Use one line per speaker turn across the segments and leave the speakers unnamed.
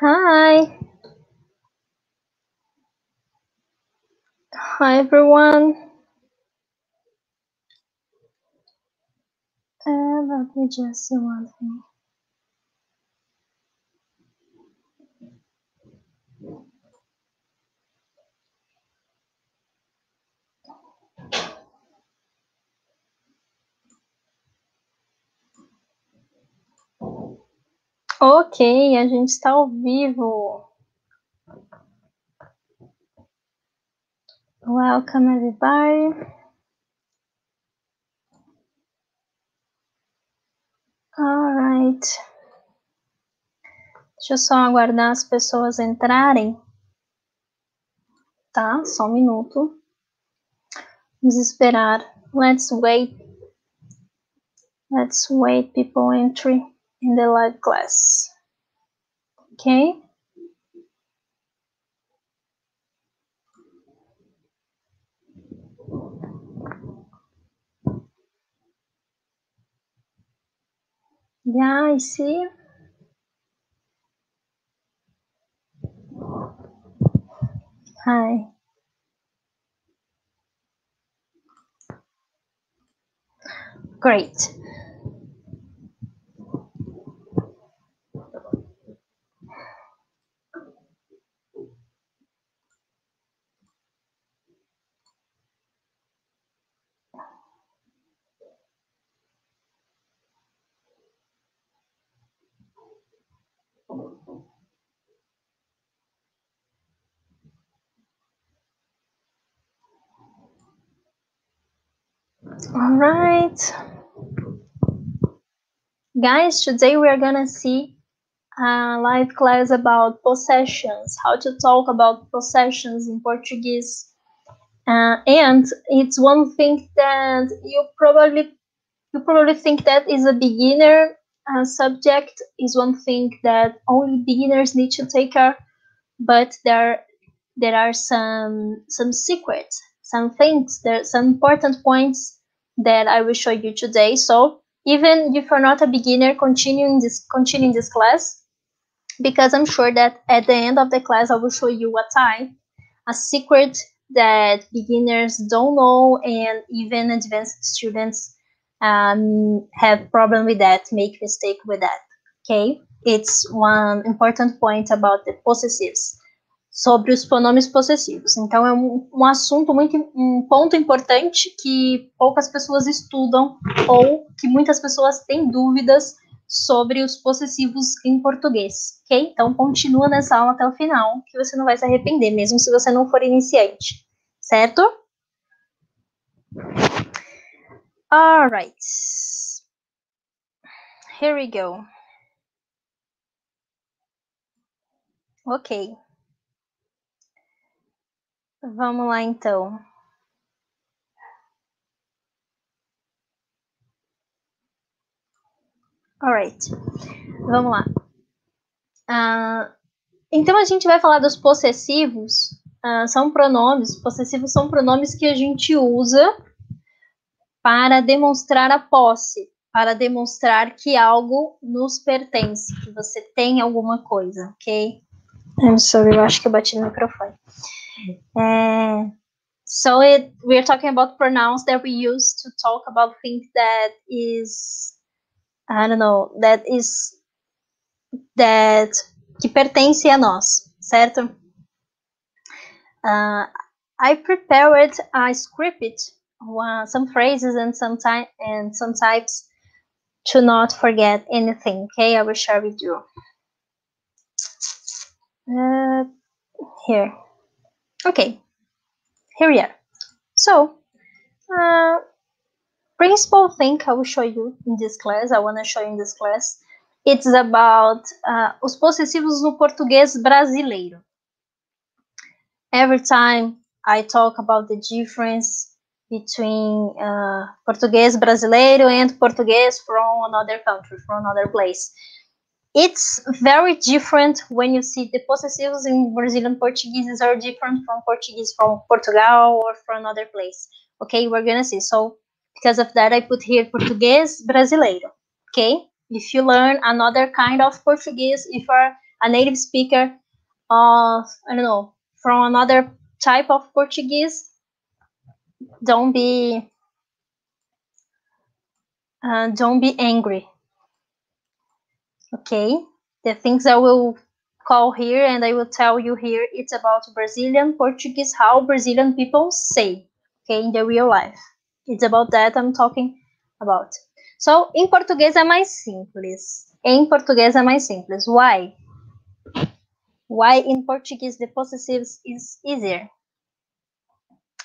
Hi. Hi, everyone. Uh, let me just see one thing. Ok, a gente está ao vivo. Welcome, everybody. Alright. Deixa eu só aguardar as pessoas entrarem. Tá? Só um minuto. Vamos esperar. Let's wait. Let's wait people entry in the live class. Okay? Yeah, I see. Hi. Great. All right. Guys, today we are gonna see a live class about possessions, how to talk about possessions in Portuguese. Uh, and it's one thing that you probably you probably think that is a beginner uh, subject is one thing that only beginners need to take care but there there are some some secrets some things there some important points that i will show you today. So even if you're not a beginner continuing this continuing this class because i'm sure that at the end of the class i will show you a time a secret that beginners don't know and even advanced students um, have problem with that, make mistake with that. Okay, it's one important point about the possessives sobre os pronomes possessivos. Então é um, um assunto muito um ponto importante que poucas pessoas estudam ou que muitas pessoas têm dúvidas sobre os possessivos em português, ok? Então continua nessa aula até o final, que você não vai se arrepender, mesmo se você não for iniciante, certo? All right. Here we go. Ok. Vamos lá, então. Alright. Vamos lá. Uh, então, a gente vai falar dos possessivos. Uh, são pronomes. Possessivos são pronomes que a gente usa para demonstrar a posse, para demonstrar que algo nos pertence, que você tem alguma coisa, ok? I'm sorry, eu acho que eu bati no microfone. É, so it, we're talking about pronouns that we use to talk about things that is, I don't know, that is, that, que pertence a nós, certo? Uh, I prepared a script uh, some phrases and some time and some types to not forget anything. Okay, I will share with you. Uh, here. Okay, here we are. So, uh, principal thing I will show you in this class, I want to show you in this class, it's about uh, os possessivos no português brasileiro. Every time I talk about the difference between uh, português brasileiro and português from another country, from another place. It's very different when you see the possessives in Brazilian Portuguese are different from Portuguese from Portugal or from another place. Okay, we're gonna see. So because of that, I put here Português brasileiro. Okay, if you learn another kind of Portuguese, if you're a native speaker of I don't know from another type of Portuguese, don't be uh, don't be angry. Okay, the things I will call here and I will tell you here it's about Brazilian Portuguese, how Brazilian people say, okay, in the real life. It's about that I'm talking about. So, em português é mais simples. Em português é mais simples. Why? Why in Portuguese the possessives is easier?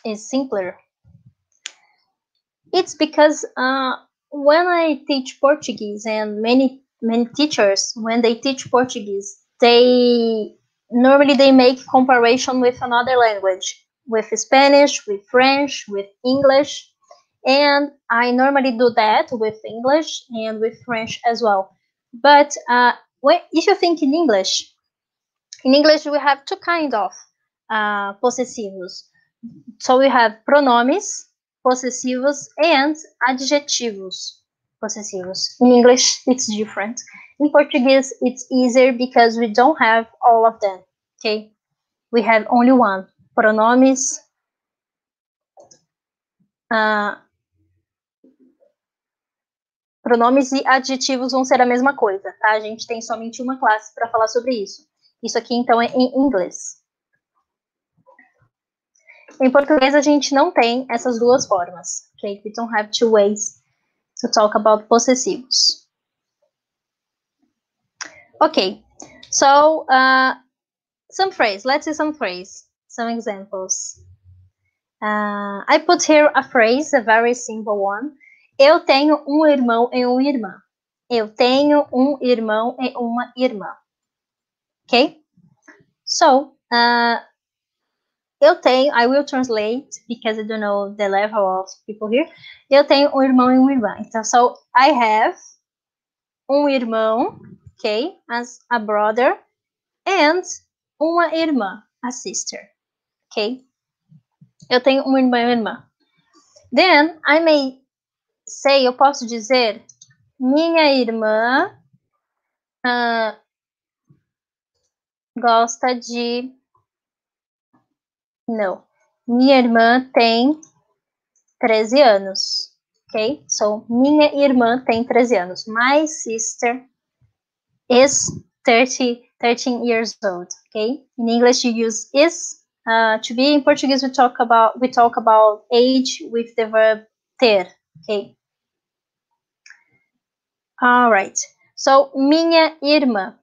Is simpler? It's because uh, when I teach Portuguese and many many teachers when they teach Portuguese they normally they make comparison with another language with Spanish with French with English and I normally do that with English and with French as well. But uh, when, if you think in English in English we have two kind of uh, possessivos. So we have pronomes possessivos and adjetivos possessivos. In English, it's different. In Portuguese, it's easier because we don't have all of them, okay? We have only one, pronomes. Uh, pronomes e adjetivos vão ser a mesma coisa, tá? A gente tem somente uma classe para falar sobre isso. Isso aqui, então, é em inglês. Em português, a gente não tem essas duas formas, ok? We don't have two ways to talk about possessivos. Okay, so uh, some phrase. Let's see some phrase, some examples. Uh, I put here a phrase, a very simple one. Eu tenho um irmão e uma irmã. Eu tenho um irmão e uma irmã. Okay? So, uh, eu tenho, I will translate because I don't know the level of people here. Eu tenho um irmão e uma irmã. Então, so I have um irmão, okay, as a brother, and uma irmã, a sister, okay? Eu tenho um irmão e uma irmã. Then I may say, eu posso dizer, minha irmã uh, gosta de não. Minha irmã tem 13 anos. Ok? So, minha irmã tem 13 anos. My sister is 30, 13 years old. Okay? In English, you use is. Uh, to be in Portuguese, we talk about we talk about age with the verb ter. Okay. All right. So, minha irmã.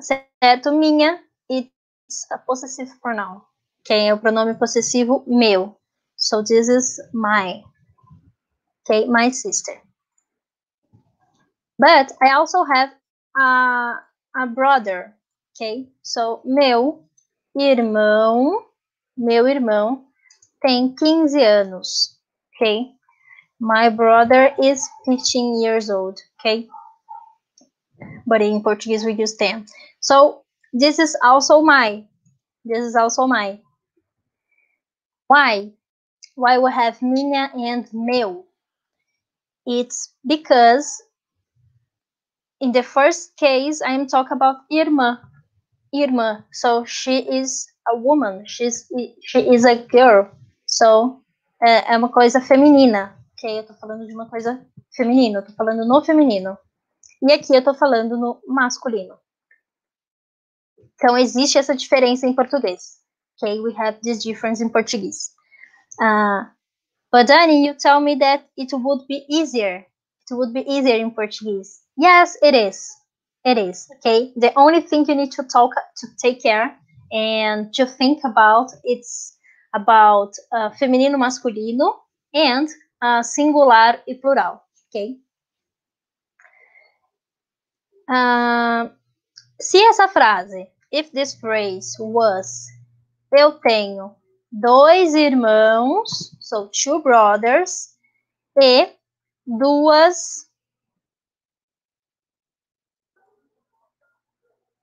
Certo? Minha, it's a possessive pronoun. Quem é o pronome possessivo meu. So this is my. Okay, my sister. But I also have a, a brother. Okay, so meu irmão, meu irmão tem 15 anos. Okay, my brother is 15 years old. Okay, but in Portuguese we use 10. So this is also my. This is also my. Why? Why we have minha and meu? It's because in the first case, I'm talking about Irma. Irma. So she is a woman. She's, she is a girl. So é, é uma coisa feminina. Ok? Eu tô falando de uma coisa feminina. Eu tô falando no feminino. E aqui eu tô falando no masculino. Então existe essa diferença em português. Okay, we have this difference in Portuguese. Uh, but Danny, you tell me that it would be easier. It would be easier in Portuguese. Yes, it is. It is. Okay. The only thing you need to talk to take care and to think about it's about uh, feminino, masculino, and uh, singular e plural. Ok? Uh, se essa frase, if this phrase was eu tenho dois irmãos, so two brothers, e duas.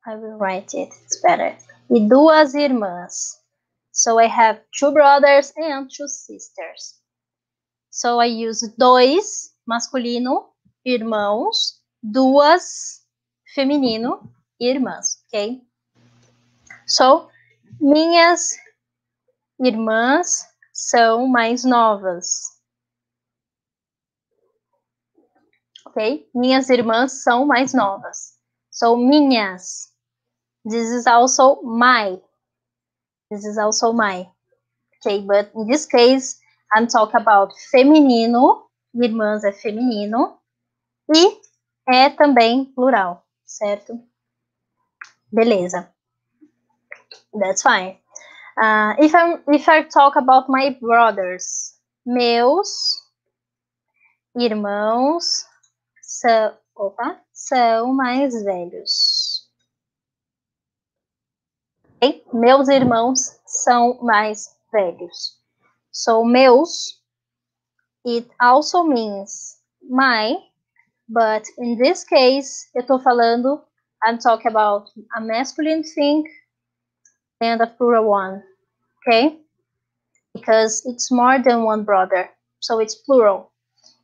I will write it, it's better. E duas irmãs. So I have two brothers and two sisters. So I use dois, masculino, irmãos, duas, feminino, irmãs, ok? So, minhas irmãs são mais novas. Ok? Minhas irmãs são mais novas. So, minhas. This is also my. This is also my. Okay, but in this case, I'm talking about feminino. Irmãs é feminino. E é também plural, certo? Beleza. That's fine. Uh, if I if I talk about my brothers, meus irmãos são, opa, são mais velhos. Okay? Meus irmãos são mais velhos. So meus, it also means my, but in this case, eu estou falando, I'm talking about a masculine thing and a plural one, okay? Because it's more than one brother, so it's plural.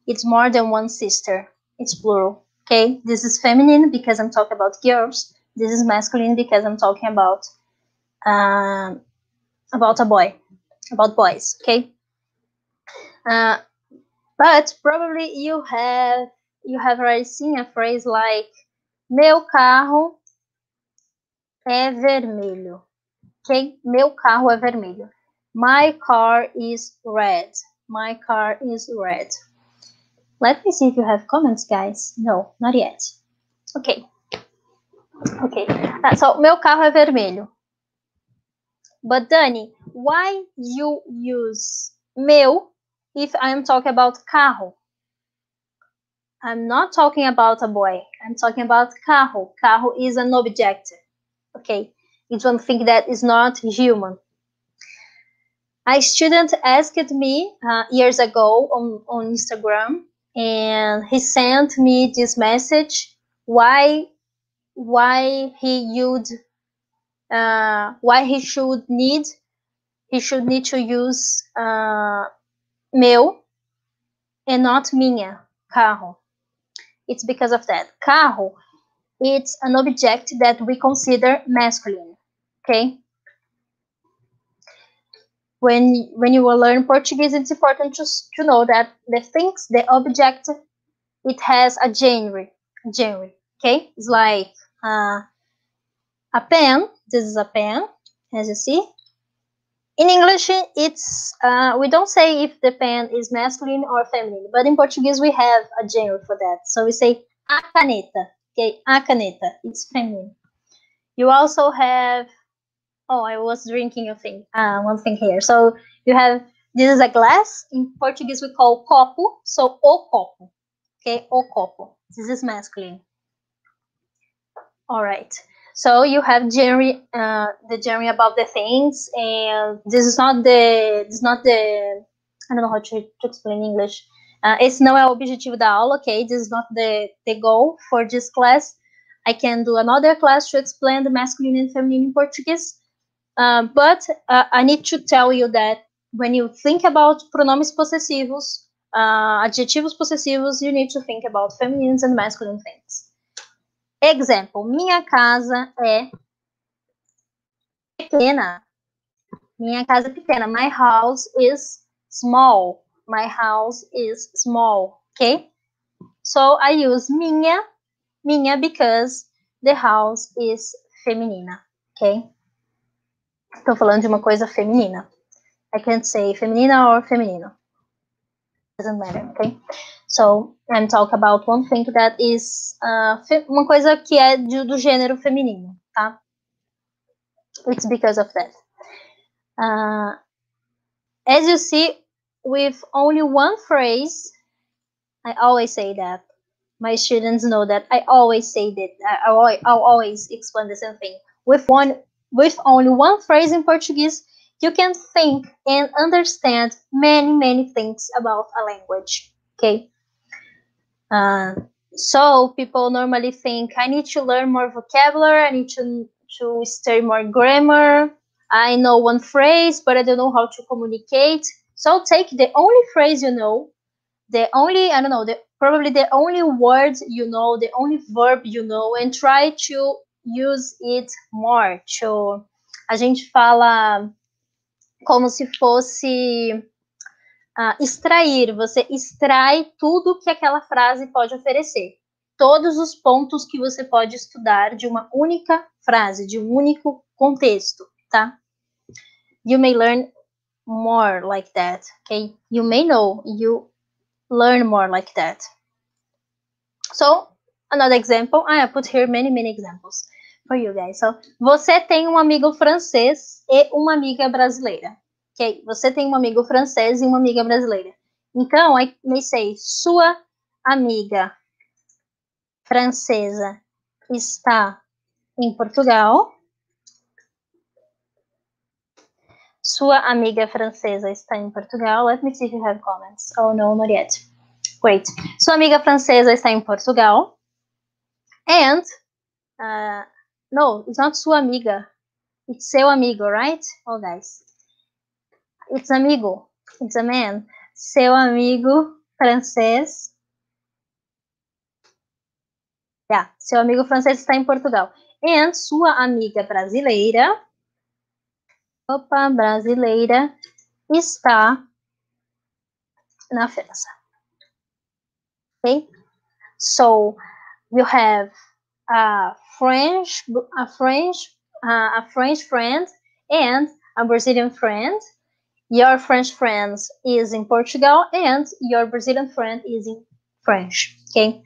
It's more than one sister, it's plural, okay? This is feminine because I'm talking about girls. This is masculine because I'm talking about um, about a boy, about boys, okay? Uh, but probably you have you have already seen a phrase like meu carro é vermelho. Ok? Meu carro é vermelho. My car is red. My car is red. Let me see if you have comments, guys. No, not yet. Ok. Ok. Uh, so, meu carro é vermelho. But, Dani, why you use meu if I'm talking about carro? I'm not talking about a boy. I'm talking about carro. Carro is an object. Okay. It's one thing that is not human. A student asked me uh, years ago on, on Instagram, and he sent me this message why why he would uh, why he should need he should need to use uh, meu and not minha carro. It's because of that. Carro, it's an object that we consider masculine okay? When, when you will learn Portuguese, it's important to, to know that the things, the object, it has a genre, genre, okay? It's like uh, a pen, this is a pen, as you see. In English, it's, uh, we don't say if the pen is masculine or feminine, but in Portuguese, we have a genre for that. So we say a caneta, okay? A caneta, it's feminine. You also have Oh, I was drinking a thing. Uh, one thing here. So you have this is a glass. In Portuguese, we call copo. So o copo. Okay, o copo. This is masculine. All right. So you have Jerry, uh, the Jerry about the things, and this is not the, this is not the, I don't know how to, to explain English. Uh, esse não é o objetivo da aula, okay? This is not the, the goal for this class. I can do another class to explain the masculine and feminine in Portuguese. Uh, but uh, I need to tell you that when you think about pronomes possessivos, uh, adjetivos possessivos, you need to think about feminine and masculine things. Example, minha casa é pequena. Minha casa é pequena. My house is small. My house is small. Okay? So I use minha, minha because the house is feminina. Okay? Estou falando de uma coisa feminina. I can't say feminina or feminino. Doesn't matter, okay? So, I'm talking about one thing that is uh, uma coisa que é de, do gênero feminino, tá? It's because of that. Uh, as you see, with only one phrase, I always say that. My students know that I always say that. I, I, I'll always explain the same thing. With one with only one phrase in Portuguese, you can think and understand many, many things about a language. Okay. Uh, so people normally think I need to learn more vocabulary, I need to, to study more grammar. I know one phrase, but I don't know how to communicate. So take the only phrase you know, the only, I don't know, the probably the only word you know, the only verb you know, and try to use it more. To, a gente fala como se fosse uh, extrair. Você extrai tudo que aquela frase pode oferecer. Todos os pontos que você pode estudar de uma única frase, de um único contexto, tá? You may learn more like that, okay? You may know, you learn more like that. So, another example, I put here many, many examples for you guys. So, você tem um amigo francês e uma amiga brasileira. Ok? Você tem um amigo francês e uma amiga brasileira. Então, I may say, sua amiga francesa está em Portugal. Sua amiga francesa está em Portugal. Let me see if you have comments. Oh, no, not yet. Great. Sua amiga francesa está em Portugal. And, uh, no, it's not sua amiga. It's seu amigo, right? Oh, guys. It's amigo. It's a man. Seu amigo francês. Yeah, seu amigo francês está em Portugal. And sua amiga brasileira Opa, brasileira está na França. Okay? So you have a French, a French, uh, a French friend and a Brazilian friend. Your French friend is in Portugal and your Brazilian friend is in French. Okay?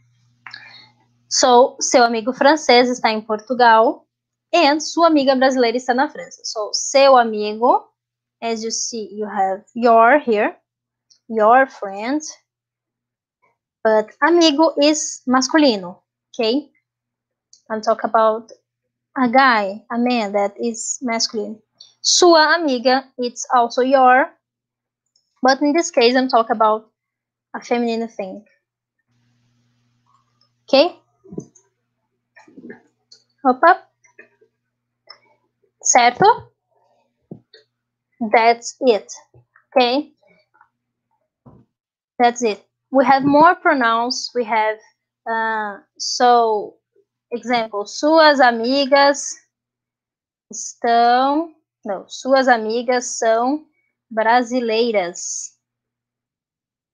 So, seu amigo francês está em Portugal and sua amiga brasileira está na França. So, seu amigo, as you see, you have your here, your friend, but amigo is masculino, okay? I'm talking about a guy, a man that is masculine. Sua amiga, it's also your, but in this case, I'm talking about a feminine thing. Okay? Up certo? That's it, okay? That's it. We have more pronouns. We have, uh, so, example, suas amigas estão, não, suas amigas são brasileiras.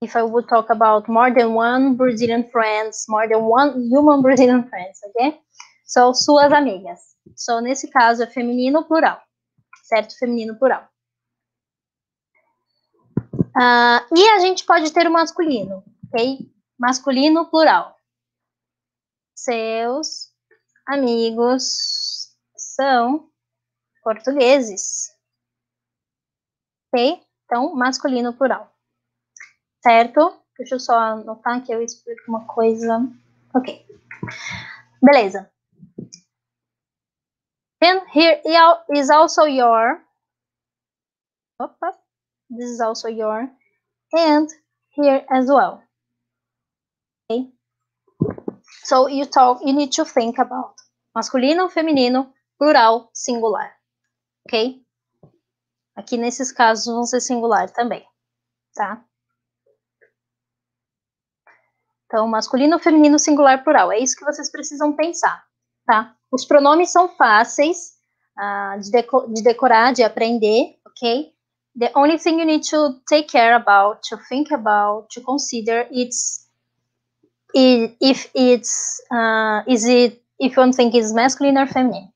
If I would talk about more than one Brazilian friends, more than one human Brazilian friends, okay? So, suas amigas. So, nesse caso, é feminino plural. Certo? Feminino plural. Uh, e a gente pode ter o masculino, ok? Masculino plural. Seus amigos são portugueses. Ok? Então, masculino plural. Certo? Deixa eu só anotar que eu explico uma coisa. Ok. Beleza. And here is also your, opa, this is also your, and here as well. Okay? So you talk, you need to think about masculino, feminino, plural, singular. Ok? Aqui nesses casos vão ser singular também, tá? Então, masculino, feminino, singular, plural. É isso que vocês precisam pensar, tá? Os pronomes são fáceis uh, de, deco de decorar, de aprender, ok? The only thing you need to take care about, to think about, to consider, it's it, if it's uh, is it if one thing is masculine or feminine.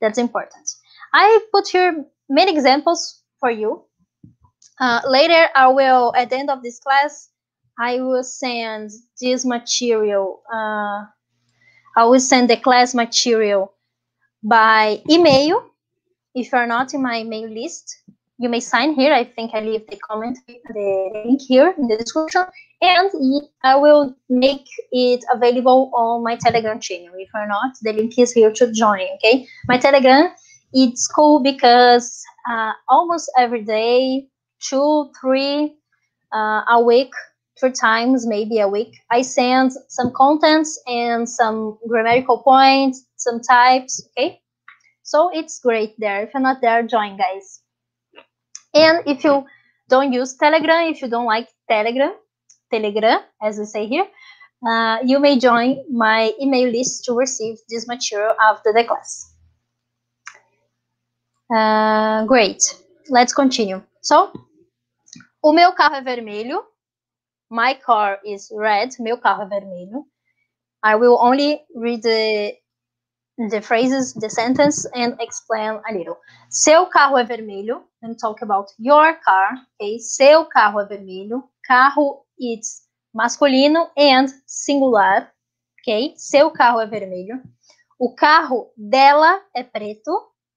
That's important. I put here many examples for you. Uh, later, I will at the end of this class, I will send this material uh, I will send the class material by email. If you're not in my mail list, you may sign here. I think I leave the comment, the link here in the description. And I will make it available on my Telegram channel. If you're not, the link is here to join, okay? My Telegram, it's cool because uh, almost every day, two, three uh, a week, three times, maybe a week. I send some contents and some grammatical points, some types, okay? So it's great there. If you're not there, join, guys. And if you don't use Telegram, if you don't like Telegram, Telegram, as we say here, uh, you may join my email list to receive this material after the class. Uh, great. Let's continue. So, o meu carro é vermelho. My car is red. Meu carro é vermelho. I will only read the the phrases, the sentence, and explain a little. Seu carro é vermelho. And talk about your car. Okay. Seu carro é vermelho. Carro it's masculino and singular. Ok? Seu carro é vermelho. O carro dela é preto.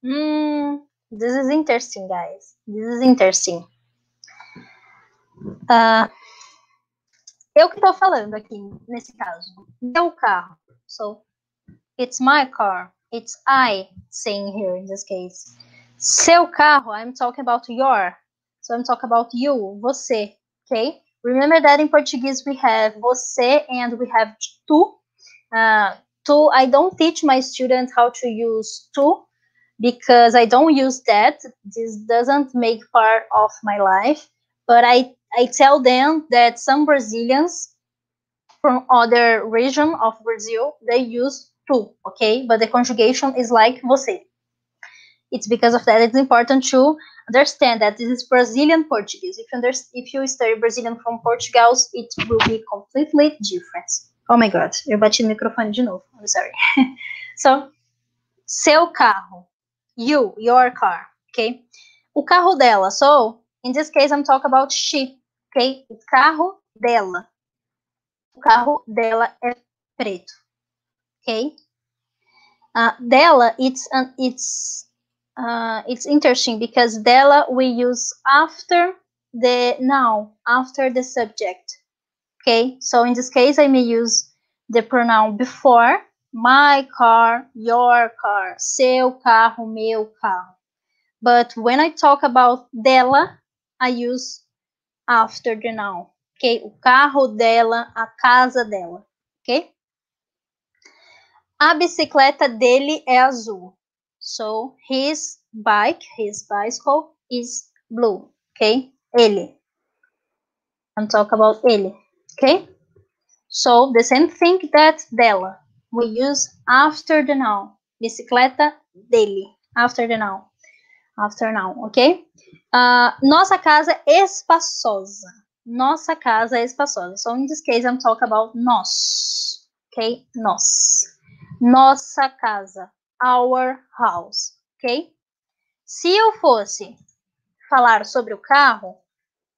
Hmm, this is interesting, guys. This is interesting. Uh, eu que estou falando aqui nesse caso. Meu carro. So, it's my car. It's I saying here in this case. Seu carro, I'm talking about your. So I'm talking about you, você, okay? Remember that in Portuguese we have você and we have tu. Uh, tu, I don't teach my students how to use tu because I don't use that. This doesn't make part of my life. But I, I tell them that some Brazilians from other region of Brazil, they use tu, okay? But the conjugation is like você. It's because of that it's important to understand that this is Brazilian Portuguese. If you, under, if you study Brazilian from Portugal, it will be completely different. Oh my God, eu bati no microfone de novo. I'm sorry. so, seu carro. You, your car, okay? O carro dela. So, in this case, I'm talking about she, okay? O carro dela. O carro dela é preto, okay? Uh, dela, it's an, it's uh, it's interesting because dela we use after the noun, after the subject. Okay, so in this case, I may use the pronoun before my car, your car, seu carro, meu carro. But when I talk about dela, I use after the noun. Ok? O carro dela, a casa dela. Ok? A bicicleta dele é azul. So his bike, his bicycle is blue. Okay? Ele. I'm talk about ele. Okay? So the same thing that dela. We use after the noun. Bicicleta dele. After the noun. After noun, ok? Uh, nossa casa espaçosa. Nossa casa espaçosa. So in this case, I'm talking about nós. Ok? Nós. Nossa casa our house, ok? Se eu fosse falar sobre o carro,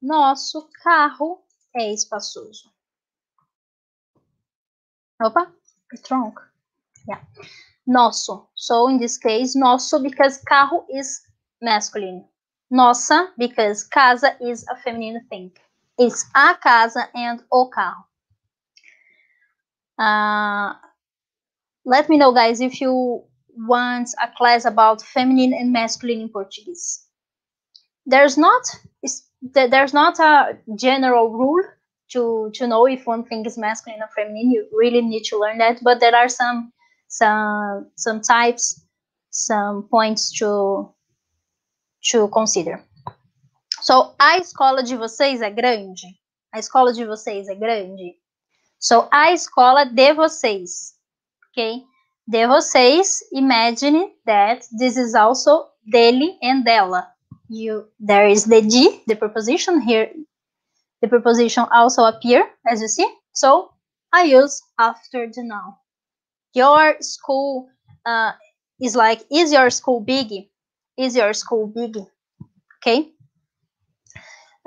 nosso carro é espaçoso. Opa, it's wrong. Yeah. Nosso. So in this case, nosso because carro is masculine. Nossa because casa is a feminine thing. It's a casa and o carro. Uh, let me know, guys, if you wants a class about feminine and masculine in Portuguese. There's not there's not a general rule to to know if one thing is masculine or feminine. You really need to learn that, but there are some some some types, some points to to consider. So, a escola de vocês é grande? A escola de vocês é grande? So, a escola de vocês, ok? De vocês, imagine that this is also dele and dela. You, there is the de, the preposition here. The preposition also appear, as you see. So I use after the noun. Your school uh, is like, is your school big? Is your school big? Okay?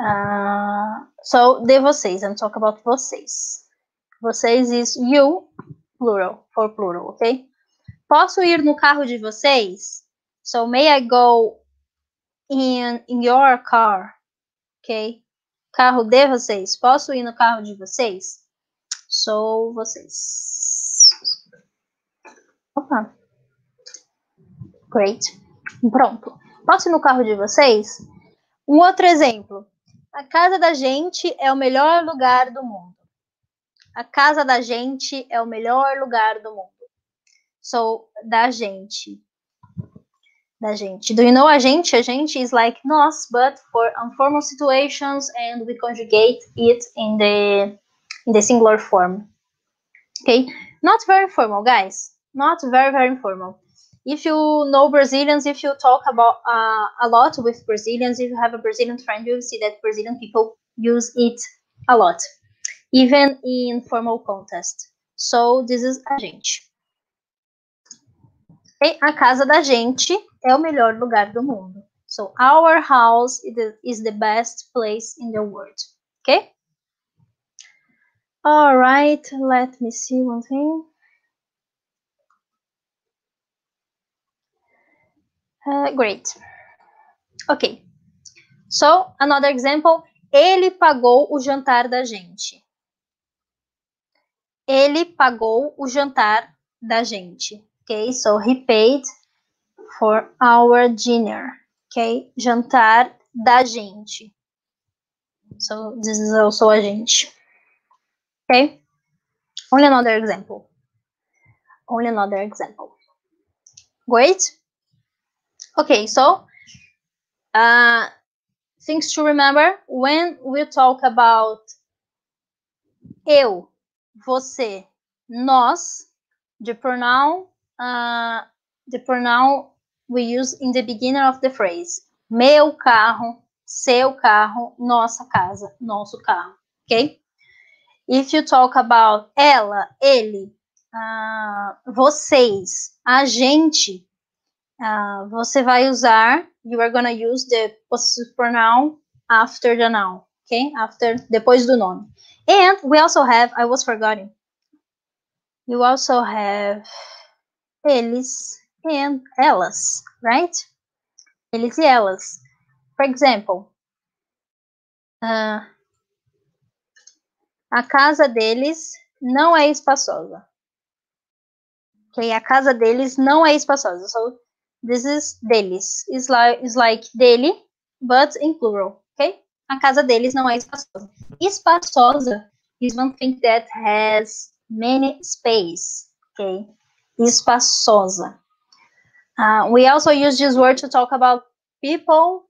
Uh, so, de vocês, I'm talking about vocês. Vocês is you, plural, for plural, okay? Posso ir no carro de vocês? So may I go in, in your car? Ok? Carro de vocês. Posso ir no carro de vocês? Sou vocês. Opa. Great. Pronto. Posso ir no carro de vocês? Um outro exemplo. A casa da gente é o melhor lugar do mundo. A casa da gente é o melhor lugar do mundo. So, da gente. Da gente. Do you know a gente? A gente is like nós, but for informal situations and we conjugate it in the in the singular form. Okay, not very formal, guys. Not very, very informal. If you know Brazilians, if you talk about uh, a lot with Brazilians, if you have a Brazilian friend, you'll see that Brazilian people use it a lot, even in formal contests. So, this is a gente. A casa da gente é o melhor lugar do mundo. So, our house is the best place in the world. Okay? All right, let me see one thing. Uh, great. Ok. So, another example. Ele pagou o jantar da gente. Ele pagou o jantar da gente. Ok, so he paid for our dinner. Ok, jantar da gente. So, this is also a gente. Okay? Only another example. Only another example. Great. Okay, so uh, things to remember when we talk about eu, você, nós, the pronoun, uh, the pronoun we use in the beginning of the phrase. Meu carro, seu carro, nossa casa, nosso carro, ok? If you talk about ela, ele, uh, vocês, a gente, uh, você vai usar, you are gonna use the possessive pronoun after the noun, okay? After, depois do nome. And we also have, I was forgetting, you also have eles and elas, right? Eles e elas. For example, uh, a casa deles não é espaçosa. Ok? A casa deles não é espaçosa. So, this is deles. It's like, it's like dele, but in plural. Ok? A casa deles não é espaçosa. Espaçosa is one thing that has many space. Ok? Espaçosa. Uh, we also use this word to talk about people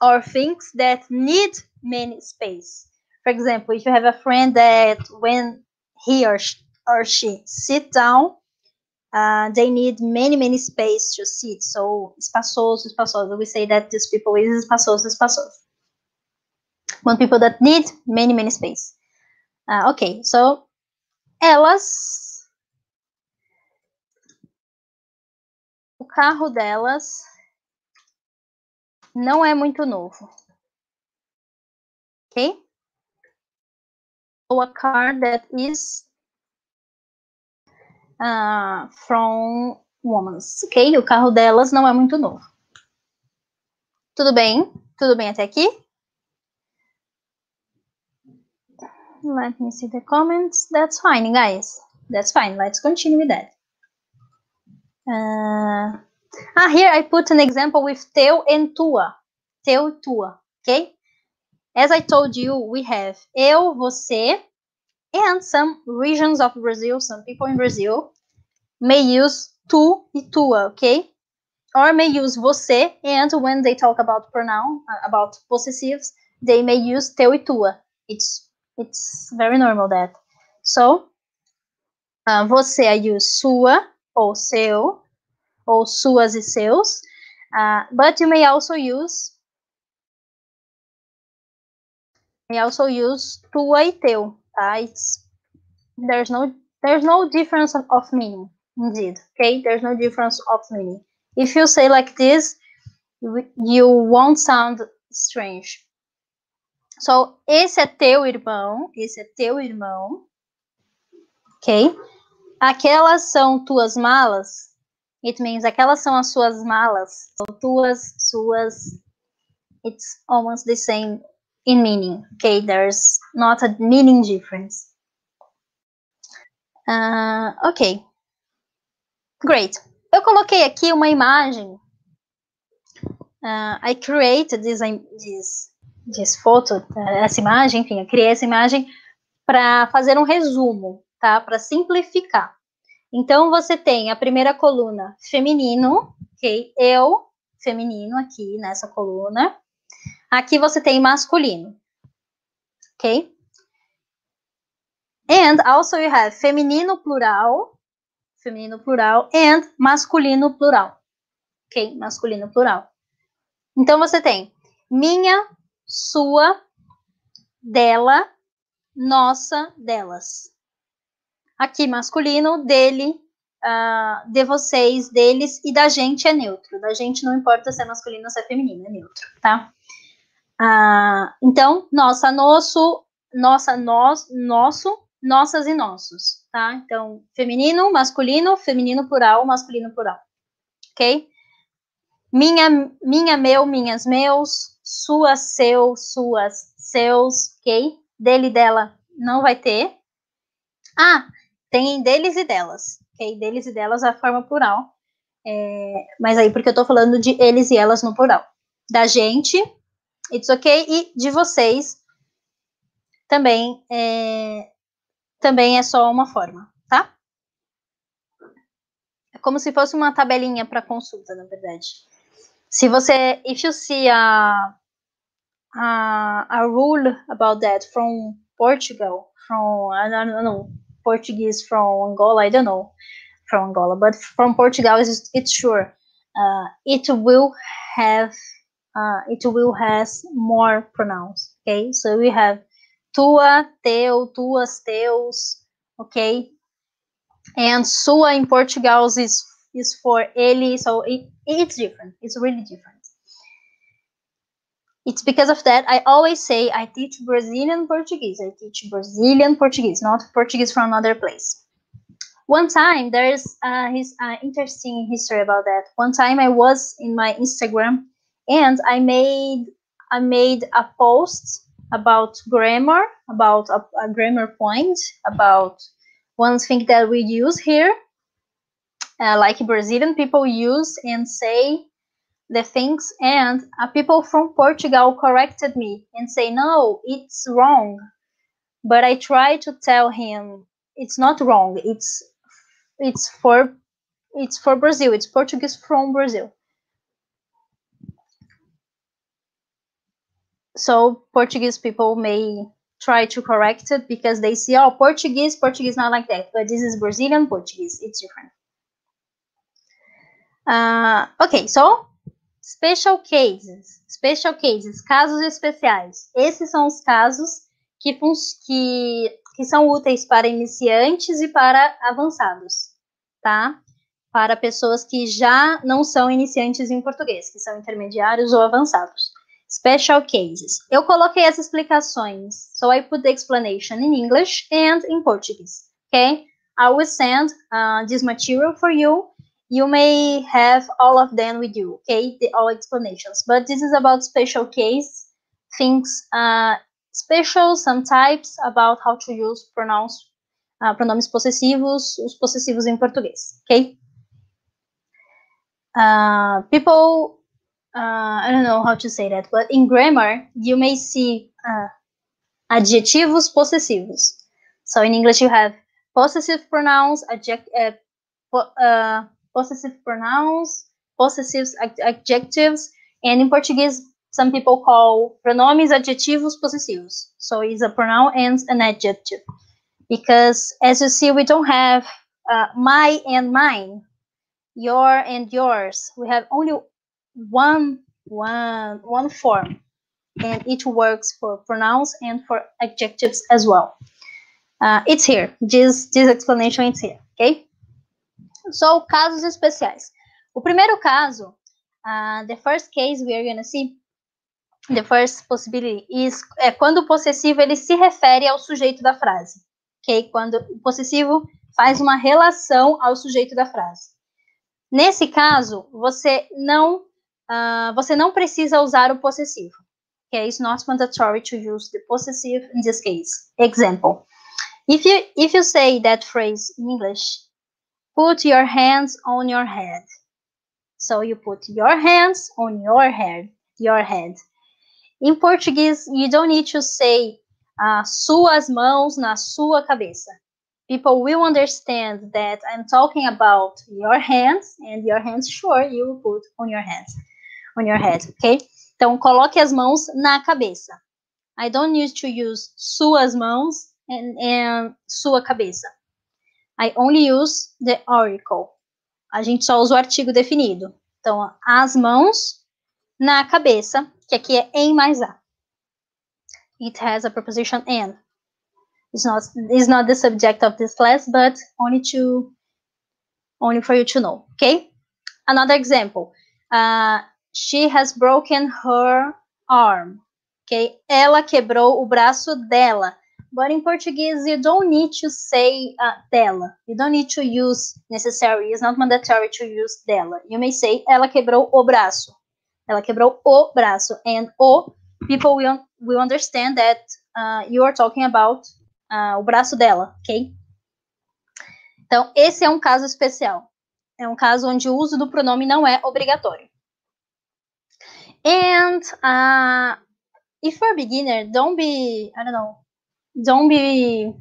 or things that need many space. For example, if you have a friend that when he or she, or she sit down, uh, they need many, many space to sit. So, espaçoso, espaçoso. We say that these people is espaçoso, espaçoso. One people that need many, many space. Uh, okay, so elas. O carro delas não é muito novo. Ok? a car that is uh, from women's, ok? O carro delas não é muito novo. Tudo bem? Tudo bem até aqui? Let me see the comments. That's fine, guys. That's fine. Let's continue with that. Uh, ah, here I put an example with teu and tua. Teu tua, okay? As I told you, we have eu, você, and some regions of Brazil, some people in Brazil may use tu e tua, okay? Or may use você, and when they talk about pronoun, uh, about possessives, they may use teu e tua. It's, it's very normal that. So, uh, você I use sua ou seu, ou suas e seus, uh, but you may also use may also use tua e teu? It's, there's no there's no difference of, of meaning, indeed. Okay, there's no difference of meaning. If you say like this, you won't sound strange. So, esse é teu irmão, esse é teu irmão, ok? Aquelas são tuas malas, it means aquelas são as suas malas, são tuas, suas, it's almost the same in meaning. Okay, there's not a meaning difference. Uh, ok. Great. Eu coloquei aqui uma imagem. Uh, I created this, this, this photo, essa imagem, enfim, eu criei essa imagem para fazer um resumo, tá? Para simplificar. Então, você tem a primeira coluna feminino, ok? Eu, feminino, aqui nessa coluna. Aqui você tem masculino, ok? And also you have feminino plural, feminino plural, and masculino plural. Ok? Masculino plural. Então você tem minha, sua, dela, nossa, delas. Aqui masculino, dele, uh, de vocês, deles e da gente é neutro. Da gente não importa se é masculino ou se é feminino, é neutro, tá? Uh, então, nossa, nosso, nossa, nós, nosso, nossas e nossos, tá? Então, feminino, masculino, feminino plural, masculino plural, ok? Minha, minha, meu, minhas, meus, sua, seu, suas, seus, ok? Dele, dela, não vai ter. Ah, tem deles e delas, ok? Deles e delas a forma plural. É, mas aí porque eu tô falando de eles e elas no plural. Da gente, it's ok, e de vocês também é, também é só uma forma, tá? É como se fosse uma tabelinha para consulta, na verdade. Se você, if you see a, a, a rule about that from Portugal, from, I don't know, Portuguese from Angola, I don't know, from Angola, but from Portugal, it's, it's sure. Uh, it will have, uh, it will has more pronouns, okay? So we have tua, teu, tuas, teus, okay? And sua in Portugal is, is for ele, so it, it's different. It's really different. It's because of that I always say I teach Brazilian Portuguese. I teach Brazilian Portuguese, not Portuguese from another place. One time, there's uh, his uh, interesting history about that. One time, I was in my Instagram, and I made I made a post about grammar, about a, a grammar point, about one thing that we use here, uh, like Brazilian people use and say the things, and uh, people from Portugal corrected me and say, no, it's wrong. But I try to tell him it's not wrong. It's it's for it's for Brazil. It's Portuguese from Brazil. so Portuguese people may try to correct it because they see, oh, Portuguese, Portuguese not like that, but this is Brazilian Portuguese, it's different. Uh, ok, so special cases, special cases, casos especiais. Esses são os casos que, que, que são úteis para iniciantes e para avançados, tá? Para pessoas que já não são iniciantes em português, que são intermediários ou avançados. Special cases. Eu coloquei as explicações. So I put the explanation in English and in Portuguese. Okay? I will send uh, this material for you. You may have all of them with you. Okay? The all explanations. But this is about special case things. Uh, special, some types about how to use pronouns, uh, pronomes possessivos, os possessivos em português. Okay? Uh, people uh, I don't know how to say that, but in grammar, you may see uh, adjetivos possessivos. So in English, you have possessive pronouns, adject, uh, po uh, possessive pronouns, possessive adjectives, and in Portuguese, some people call pronomes adjetivos possessivos. So it's a pronoun and an adjective. Because as you see, we don't have uh, my and mine, your and yours. We have only one one one form and it works for pronouns and for adjectives as well uh, it's here this this explanation is here okay so casos especiais o primeiro caso uh, the first case we are going to see the first possibility is é quando o possessivo ele se refere ao sujeito da frase ok quando o possessivo faz uma relação ao sujeito da frase nesse caso você não uh, você não precisa usar o possessivo. Okay, it's not mandatory to use the possessive in this case. Example: If you if you say that phrase in English, put your hands on your head. So you put your hands on your head, your head. In Portuguese, you don't need to say uh, suas mãos na sua cabeça. People will understand that I'm talking about your hands, and your hands, sure, you will put on your hands on your head, ok? Então, coloque as mãos na cabeça. I don't need to use suas mãos. em, em sua cabeça. I only use the article. A gente só usa o artigo definido. Então, as mãos na cabeça, que aqui é em mais a. It has a preposition in. It's not, it's not the subject of this class, but only to only for you to know, okay? Another example. Uh, she has broken her arm. Okay? Ela quebrou o braço dela. But in Portuguese, you don't need to say uh, dela. You don't need to use necessary. It's not mandatory to use dela. You may say ela quebrou o braço. Ela quebrou o braço. And o, people will, will understand that uh, you are talking about uh, o braço dela, ok? Então, esse é um caso especial. É um caso onde o uso do pronome não é obrigatório. And uh, if you're a beginner, don't be, I don't know, don't be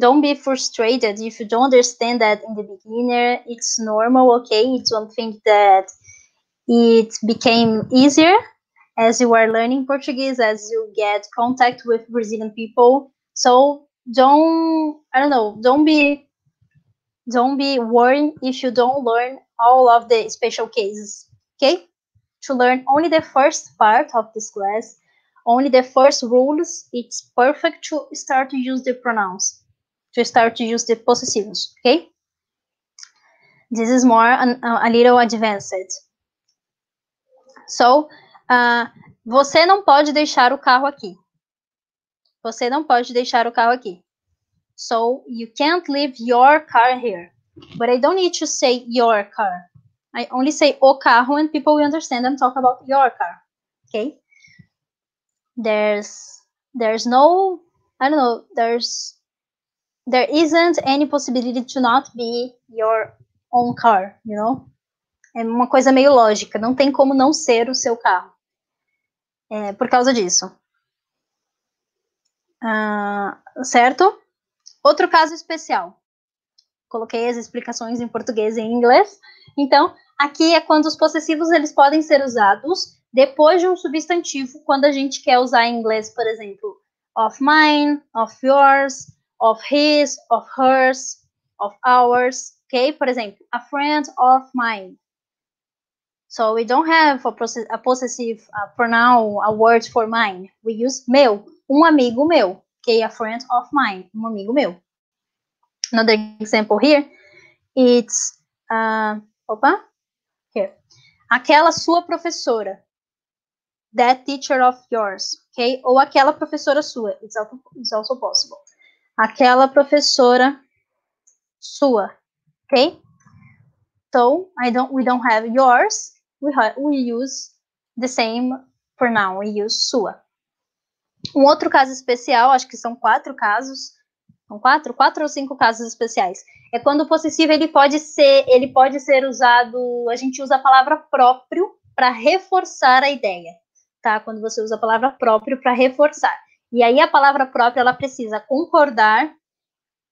don't be frustrated. If you don't understand that in the beginner it's normal okay? It's one thing that it became easier as you are learning portuguese as you get contact with brazilian people. So don't i don't know don't be don't be worried if you don't learn all of the special cases okay? To learn only the first part of this class only the first rules, it's perfect to start to use the pronouns, to start to use the possessives, okay? This is more an, a little advanced. So, uh, você não pode deixar o carro aqui. Você não pode deixar o carro aqui. So, you can't leave your car here. But I don't need to say your car. I only say o carro and people will understand and talk about your car. Okay? There's there's no I don't know there's there isn't any possibility to not be your own car, you know? É uma coisa meio lógica, não tem como não ser o seu carro. É, por causa disso. Ah, certo? Outro caso especial. Coloquei as explicações em português e em inglês. Então, aqui é quando os possessivos eles podem ser usados depois de um substantivo, quando a gente quer usar em inglês, por exemplo, of mine, of yours, of his, of hers, of ours, ok? Por exemplo, a friend of mine. So we don't have a, a possessive a pronoun, a word for mine. We use meu, um amigo meu, ok? A friend of mine, um amigo meu. Another example here, it's, uh, opa, here. Aquela sua professora that teacher of yours, ok? Ou aquela professora sua. It's also, it's also possible. Aquela professora sua, ok? So I don't. We don't have yours. We we use the same pronoun. We use sua. Um outro caso especial, acho que são quatro casos. São quatro, quatro ou cinco casos especiais. É quando o possessivo ele pode ser, ele pode ser usado. A gente usa a palavra próprio para reforçar a ideia tá? Quando você usa a palavra próprio para reforçar. E aí a palavra própria ela precisa concordar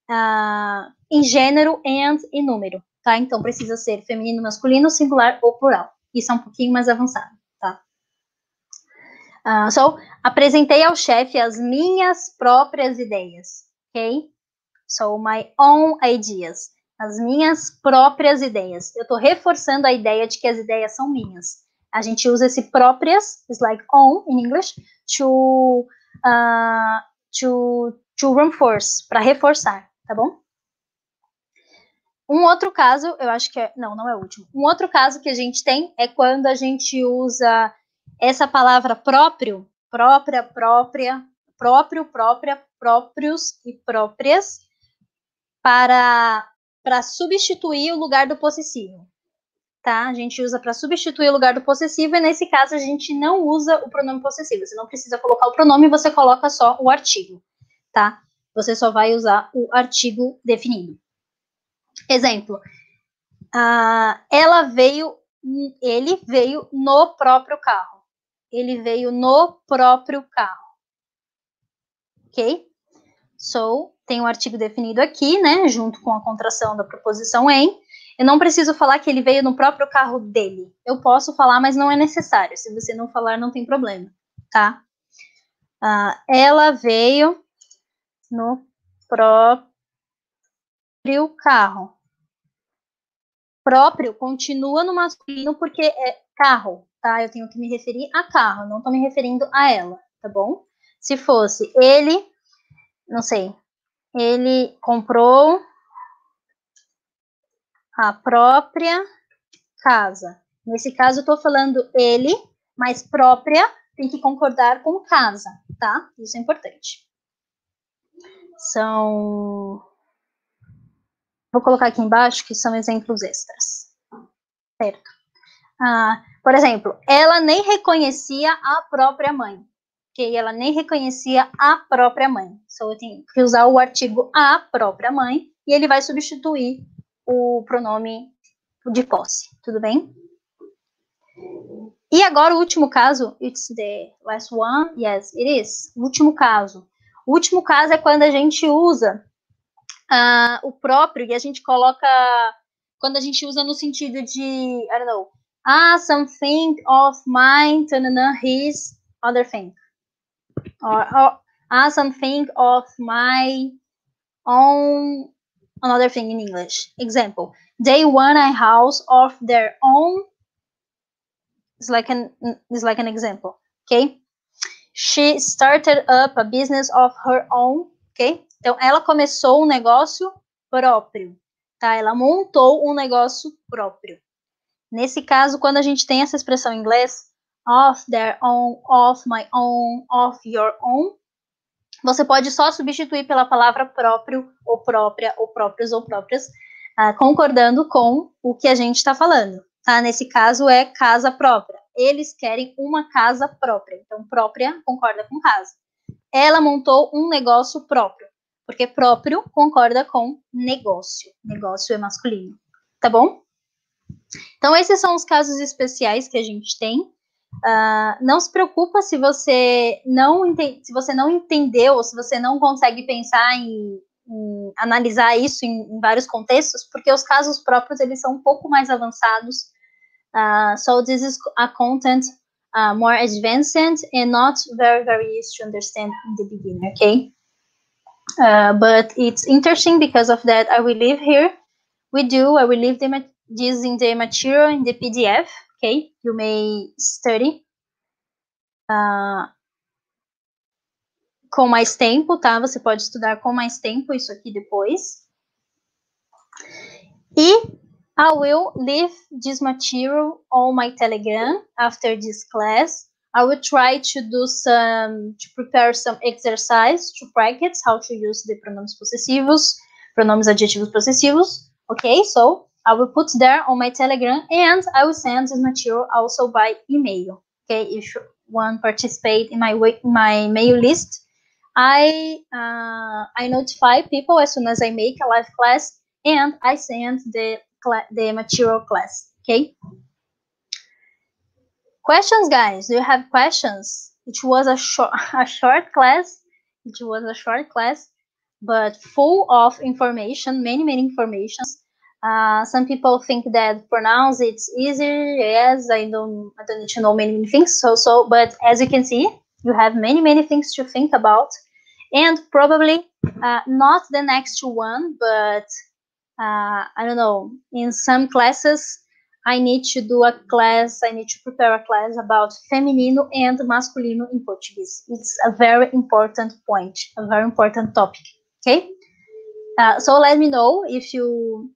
uh, em gênero and em número, tá? Então precisa ser feminino, masculino, singular ou plural. Isso é um pouquinho mais avançado, tá? Uh, so, apresentei ao chefe as minhas próprias ideias, ok? So, my own ideas. As minhas próprias ideias. Eu estou reforçando a ideia de que as ideias são minhas a gente usa esse próprias, is like on in English, to, uh, to, to reinforce, para reforçar, tá bom? Um outro caso, eu acho que é, não, não é o último. Um outro caso que a gente tem é quando a gente usa essa palavra próprio, própria, própria, próprio, própria, próprios e próprias para para substituir o lugar do possessivo tá? A gente usa para substituir o lugar do possessivo, e nesse caso a gente não usa o pronome possessivo. Você não precisa colocar o pronome, você coloca só o artigo, tá? Você só vai usar o artigo definido. Exemplo. Uh, ela veio, ele veio no próprio carro. Ele veio no próprio carro. Ok? So, tem o um artigo definido aqui, né? Junto com a contração da preposição em. Eu não preciso falar que ele veio no próprio carro dele. Eu posso falar, mas não é necessário. Se você não falar, não tem problema, tá? Uh, ela veio no próprio carro. Próprio continua no masculino porque é carro, tá? Eu tenho que me referir a carro, não tô me referindo a ela, tá bom? Se fosse ele, não sei, ele comprou a própria casa. Nesse caso, eu tô falando ele, mas própria tem que concordar com casa, tá? Isso é importante. São. Vou colocar aqui embaixo que são exemplos extras. Certo. Ah, por exemplo, ela nem reconhecia a própria mãe. Ok? Ela nem reconhecia a própria mãe. Só eu tenho que usar o artigo a própria mãe e ele vai substituir o pronome de posse. Tudo bem? E agora o último caso, it's the last one, yes, it is. O último caso. O último caso é quando a gente usa uh, o próprio e a gente coloca, quando a gente usa no sentido de, I don't know, ah, something of mine, tanana, his, other thing. Or, or ah, something of my own, another thing in English. Example, they want a house of their own is like an is like an example. Okay, she started up a business of her own. Ok, então ela começou um negócio próprio, tá? Ela montou um negócio próprio. Nesse caso, quando a gente tem essa expressão em inglês, of their own, of my own, of your own, você pode só substituir pela palavra próprio, ou própria, ou próprios, ou próprias, uh, concordando com o que a gente está falando tá? Nesse caso é casa própria. Eles querem uma casa própria. Então, própria concorda com casa. Ela montou um negócio próprio, porque próprio concorda com negócio. Negócio é masculino, tá bom? Então, esses são os casos especiais que a gente tem. Uh, não se preocupa se você não se você não entendeu se você não consegue pensar em analisar isso em, em, vários contextos, porque os casos próprios eles são um pouco mais avançados. Uh, so this is a content uh, more advanced and not very very easy to understand in the beginning. Okay, but it's interesting because of that. I will leave here. We do. I will leave the this in the material in the PDF. Okay, you may study. Uh, com mais tempo, tá? Você pode estudar com mais tempo isso aqui depois. E I will leave this material on my Telegram after this class. I will try to do some, to prepare some exercise to practice how to use the pronomes possessivos, pronomes adjetivos possessivos. Okay, so I will put there on my Telegram and I will send this material also by email. Okay, if to participate in my, my mail list, I uh, I notify people as soon as I make a live class, and I send the the material class. Okay. Questions, guys? Do you have questions? It was a short a short class. It was a short class, but full of information, many many informations. Uh, some people think that pronounce it's easier. Yes, I don't I don't need to know many many things. So so, but as you can see, you have many many things to think about and probably uh, not the next one but uh, i don't know in some classes i need to do a class i need to prepare a class about feminino and masculino in portuguese it's a very important point a very important topic okay uh, so let me know if you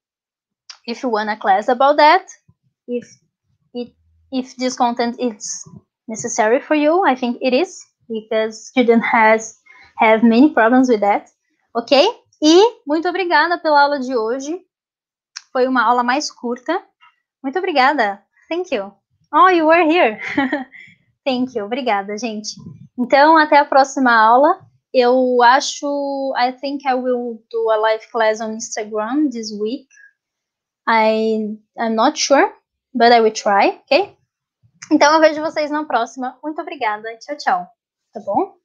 if you want a class about that if it if this content is necessary for you i think it is because student has have many problems with that, ok? E muito obrigada pela aula de hoje. Foi uma aula mais curta. Muito obrigada. Thank you. Oh, you were here. Thank you. Obrigada, gente. Então, até a próxima aula. Eu acho, I think I will do a live class on Instagram this week. I, I'm not sure, but I will try, ok? Então, eu vejo vocês na próxima. Muito obrigada. Tchau, tchau. Tá bom?